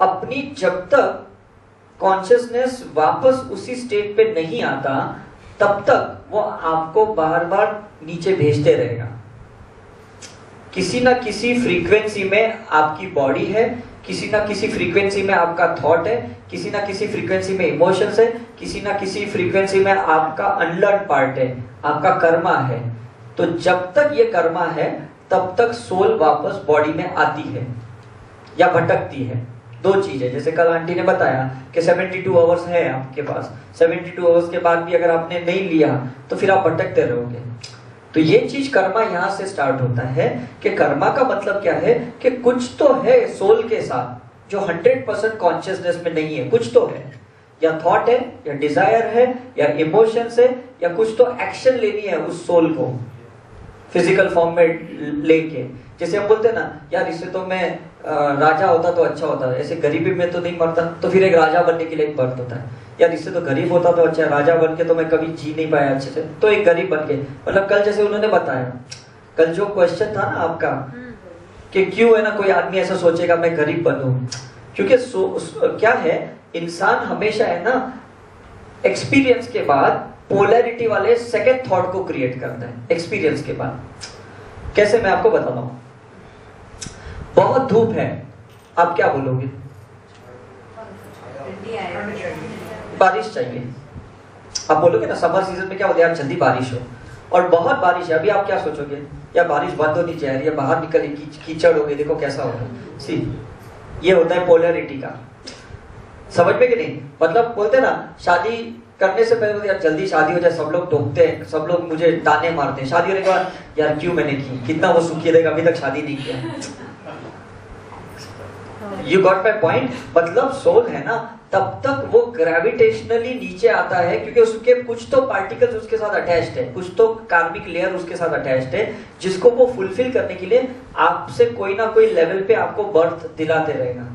अपनी जब तक कॉन्शियसनेस वापस उसी स्टेट पे नहीं आता, तब तक वो आपको बार बार नीचे भेजते रहेगा। किसी ना किसी फ्रीक्वेंसी में आपकी बॉडी है, किसी ना किसी फ्रीक्वेंसी में आपका थॉट है, किसी ना किसी फ्रीक्वेंसी में इमोशंस है, किसी ना किसी फ्रीक्वेंसी में आपका अनलर्न पार्ट है, आपका कर्मा है। तो जब तक ये कर्मा है, तब तक सोल वापस बॉडी में आती है या भटकती है। दो चीज़, जैसे कल आंटी ने बताया कि 72 आवर्स है आपके पास। 72 आवर्स के बाद भी अगर आपने नहीं लिया तो फिर आप भटकते रहोगे। तो ये चीज़ कर्मा यहाँ से स्टार्ट होता है कि कर्मा का मतलब क्या है कि कुछ तो है सोल के साथ, जो 100 परसेंट कॉन्शियसनेस में नहीं है, कुछ तो है। या थॉट है, या डिज़ायर है, या इमोशंस है, या कुछ तो एक्शन लेनी है उस सोल को। फ़िज़िकल फॉर्म में लेके जैसे हम बोलते ना, यार इससे तो मैं राजा होता तो अच्छा होता, ऐसे गरीबी में तो नहीं मरता तो फिर एक राजा बनने के लिए एक बर्थ होता है। यार इससे तो गरीब होता तो अच्छा राजा बन के तो मैं कभी जी नहीं पाया अच्छे से तो एक गरीब बन के। मतलब कल जैसे उन्होंने बताया, कल जो क्वेश्चन था ना आपका, कि क्यों है ना कोई आदमी ऐसा सोचेगा, मैं गरीब बनू? क्योंकि क्या है, इंसान हमेशा है ना एक्सपीरियंस के बाद पोलैरिटी वाले सेकेंड थॉट को क्रिएट करता है एक्सपीरियंस के बाद। कैसे मैं आपको बताता हूँ? बहुत धूप है आप क्या बोलोगे? बारिश चाहिए। आप बोलोगे ना समर सीज़न में क्या होता है जल्दी बारिश हो। और बहुत बारिश है अभी आप क्या सोचोगे? या बारिश बंद होनी चाहिए या बाहर निकले कीचड़ हो गई देखो कैसा होगा। सी ये होता है पोलरिटी का। समझ में कि नहीं? मतलब बोलते ना शादी करने से पहले यार जल्दी शादी हो जाए सब लोग टोकते हैं सब लोग मुझे ताने मारते हैं। शादी होने के बाद यार क्यों मैंने की? कितना वो सुखी रहेगा अभी तक शादी नहीं किया। यू गॉट माई पॉइंट मतलब सोल है ना तब तक वो ग्रेविटेशनली नीचे आता है क्योंकि उसके कुछ तो पार्टिकल्स उसके साथ अटैच्ड है कुछ तो कार्मिक लेयर उसके साथ अटैच्ड है जिसको वो फुलफिल करने के लिए आपसे कोई ना कोई लेवल पे आपको बर्थ दिलाते रहेगा।